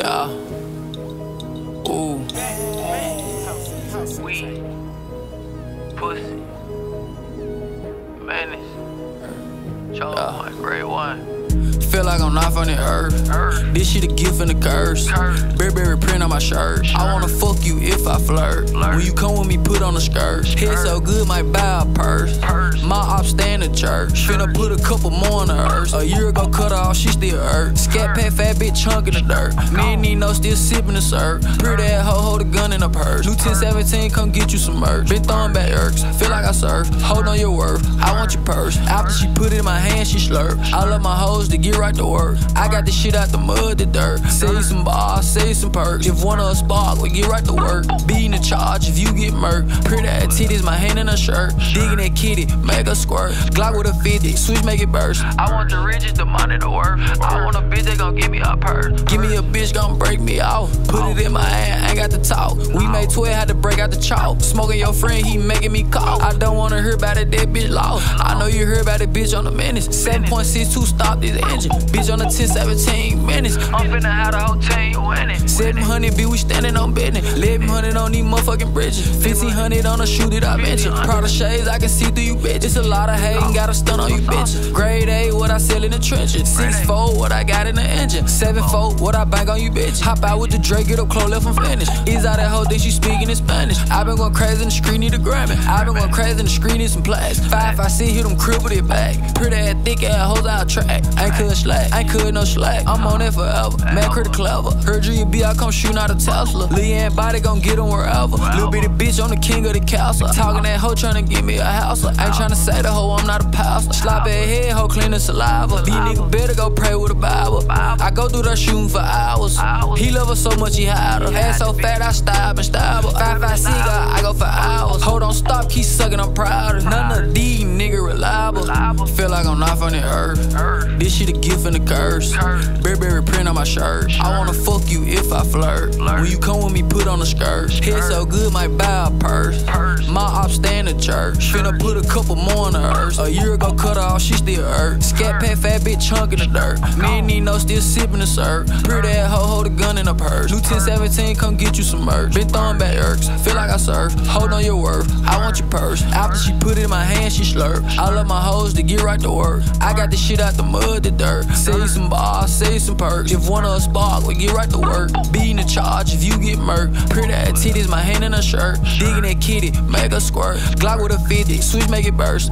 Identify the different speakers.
Speaker 1: Yeah. Ooh.
Speaker 2: Weed. Pussy. Menace. Chose
Speaker 1: Yeah.
Speaker 2: my grade one.
Speaker 1: Feel like I'm not from the earth. This shit a gift and a curse. Burberry print on my shirt. I wanna fuck you if I flirt. When you come with me, put on a skirt. Head so good, might buy a purse.
Speaker 2: Purse.
Speaker 1: My op stay in the church. Finna put a couple more on the earth. A year ago, cut her off, she still hurt. Scat pack, fat bitch, chunk in the dirt. Me and Nino still sipping the syrup. Pretty that hoe, hold a gun in a purse. New 1017, come get you some merch. Been throwing back irks, feel like I surf. Hold on your worth, I want your purse. After she put it in my hand, she slurp. I love my hoes to get right to work. I got this shit out the mud, the dirt. Save some bars, save some perks. If one of us spark, we get right to work. Be in the charge if you get murked. Pretty ass titties, my hand in a shirt. Digging that kitty, make her squirt. Glock with a 50, switch make it burst.
Speaker 2: I want the riches, the money, the worth. I want a bitch that gon' give me a purse.
Speaker 1: Give me a bitch gon' break me off. Put it in my hand, ain't got to talk. We made 12, had to break out the chalk. Smoking your friend, he making me cough. I don't wanna hear about it, that bitch lost. I know you heard about it, bitch on the menace. 7.62, stop this engine. Bitch on the 10, 17 minutes.
Speaker 2: I'm finna have the whole team winning.
Speaker 1: 700 B, we standing on business. 1100 on these motherfucking bridges. 1500 on the shoe that I mentioned. Prada shades, I can see through you bitches. It's a lot of hate, and got a stun on you bitches. Grade A, what I sell in the trenches. 6 4, what I got in the engine. 7 4, what I bank on you bitches. Hop out with the Drake, get up close, left from finish. Is out that hoe, think she speaking in Spanish. i been going crazy in the screen, need a Grammy. i been going crazy in the screen, need some plaques. 5 I see, hit them crippled it back. Pretty ass, thick ass hoes out track. Ain't cut slack, ain't cut no slack. I'm on it forever. Mac Critter clever. Heard you B, I come shooting out a Tesla. Leanne body gon' get him wherever. Little bitty bitch on the king of the castle. Talking that hoe tryna give me a house. I Ain't tryna say the hoe I'm not a pastor. Slap at head, hoe clean the saliva. These niggas better go pray with a Bible. I go through that shooting for hours. He love her so much he hide her. Ass so fat I stab and stab her. Five five cigar, I go for hours. Hold on, stop, keep sucking, I'm proud. of None of these. Feel like I'm not from the earth.
Speaker 2: Earth.
Speaker 1: This shit a gift and a curse.
Speaker 2: Curse.
Speaker 1: Burberry print on my shirt. I wanna fuck you if I flirt. When you come with me, put on a skirt. Head so good, might buy a purse.
Speaker 2: Purse.
Speaker 1: My op stay in the church. Finna put a couple more on the earth. A year ago, cut her off, she still hurt. Scat pack, fat bitch, chunk in the dirt. Me and Nino still sipping the syrup. Pretty that hoe, hold a gun in a purse. New 1017, come get you some merch. Been throwing back irks, feel like I surf. Hold on your worth, I want your purse. After she put it in my hand, she slurp. I love my hoes to get right to work. I got the shit out the mud, the dirt. Save some bars, save some perks. If one of us spark, we get right to work. Be in the charge if you get murked. Pretty ass titties, my hand in a shirt. Digging that kitty, make her squirt. Glock with a 50, switch make it burst.